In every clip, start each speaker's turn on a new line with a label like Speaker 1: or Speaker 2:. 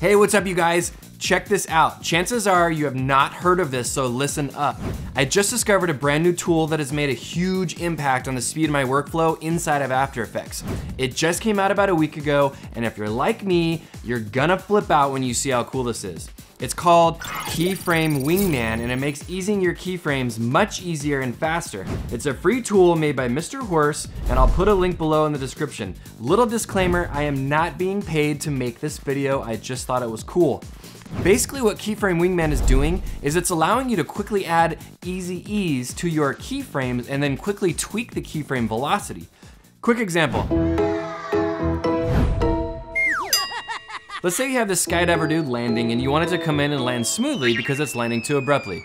Speaker 1: Hey, what's up you guys? Check this out. Chances are you have not heard of this, so listen up. I just discovered a brand new tool that has made a huge impact on the speed of my workflow inside of After Effects. It just came out about a week ago, and if you're like me, you're gonna flip out when you see how cool this is. It's called Keyframe Wingman and it makes easing your keyframes much easier and faster. It's a free tool made by Mr. Horse and I'll put a link below in the description. Little disclaimer, I am not being paid to make this video, I just thought it was cool. Basically what Keyframe Wingman is doing is it's allowing you to quickly add easy ease to your keyframes and then quickly tweak the keyframe velocity. Quick example. Let's say you have this skydiver dude landing and you want it to come in and land smoothly because it's landing too abruptly.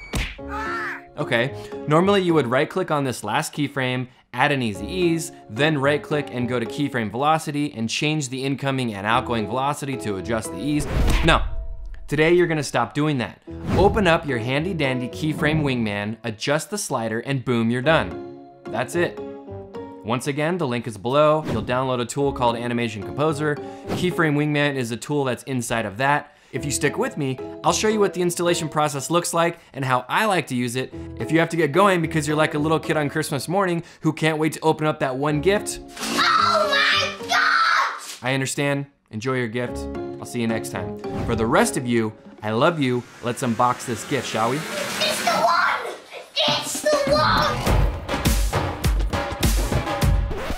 Speaker 1: Okay, normally you would right click on this last keyframe, add an easy ease, then right click and go to keyframe velocity and change the incoming and outgoing velocity to adjust the ease. No, today you're gonna stop doing that. Open up your handy dandy keyframe wingman, adjust the slider and boom, you're done. That's it. Once again, the link is below. You'll download a tool called Animation Composer. Keyframe Wingman is a tool that's inside of that. If you stick with me, I'll show you what the installation process looks like and how I like to use it. If you have to get going because you're like a little kid on Christmas morning who can't wait to open up that one gift.
Speaker 2: Oh my God!
Speaker 1: I understand, enjoy your gift. I'll see you next time. For the rest of you, I love you. Let's unbox this gift, shall we?
Speaker 2: It's the one! It's the one!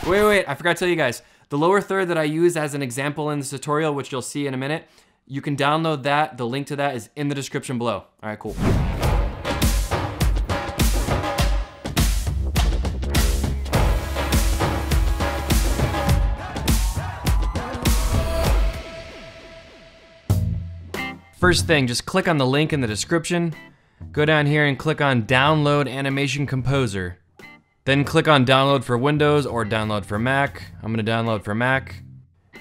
Speaker 1: Wait, wait, I forgot to tell you guys. The lower third that I use as an example in this tutorial, which you'll see in a minute, you can download that. The link to that is in the description below. All right, cool. First thing, just click on the link in the description. Go down here and click on Download Animation Composer. Then click on download for Windows or download for Mac. I'm gonna download for Mac.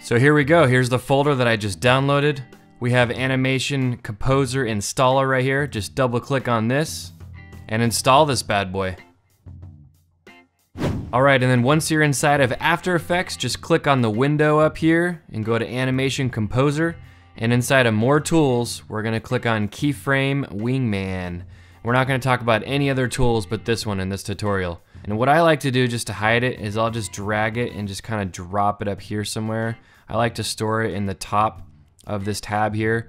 Speaker 1: So here we go, here's the folder that I just downloaded. We have Animation Composer Installer right here. Just double click on this and install this bad boy. All right, and then once you're inside of After Effects, just click on the window up here and go to Animation Composer. And inside of More Tools, we're gonna click on Keyframe Wingman. We're not gonna talk about any other tools but this one in this tutorial. And what I like to do just to hide it is I'll just drag it and just kind of drop it up here somewhere. I like to store it in the top of this tab here.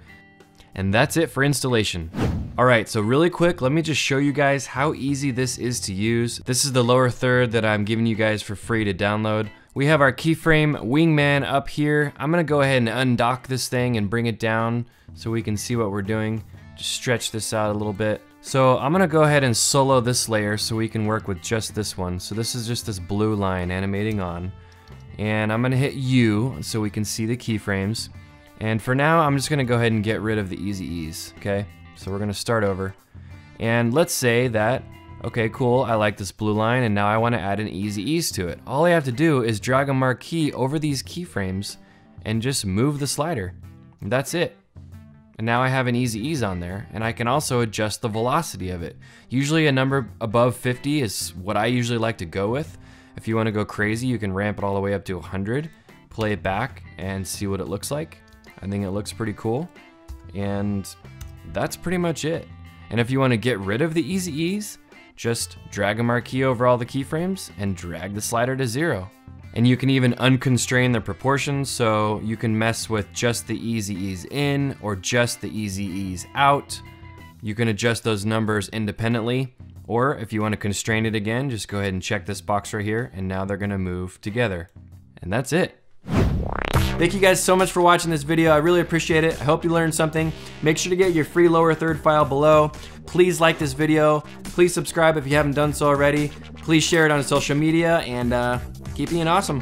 Speaker 1: And that's it for installation. All right, so really quick, let me just show you guys how easy this is to use. This is the lower third that I'm giving you guys for free to download. We have our keyframe wingman up here. I'm gonna go ahead and undock this thing and bring it down so we can see what we're doing. Just stretch this out a little bit. So I'm gonna go ahead and solo this layer so we can work with just this one. So this is just this blue line animating on. And I'm gonna hit U so we can see the keyframes. And for now, I'm just gonna go ahead and get rid of the easy ease, okay? So we're gonna start over. And let's say that, okay, cool, I like this blue line and now I wanna add an easy ease to it. All I have to do is drag a marquee over these keyframes and just move the slider. That's it. And now I have an easy ease on there, and I can also adjust the velocity of it. Usually a number above 50 is what I usually like to go with. If you wanna go crazy, you can ramp it all the way up to 100, play it back, and see what it looks like. I think it looks pretty cool. And that's pretty much it. And if you wanna get rid of the easy ease, just drag a marquee over all the keyframes and drag the slider to zero. And you can even unconstrain the proportions, so you can mess with just the easy ease in or just the easy ease out. You can adjust those numbers independently, or if you want to constrain it again, just go ahead and check this box right here, and now they're gonna move together. And that's it. Thank you guys so much for watching this video. I really appreciate it. I hope you learned something. Make sure to get your free lower third file below. Please like this video. Please subscribe if you haven't done so already. Please share it on social media and uh, keep being awesome.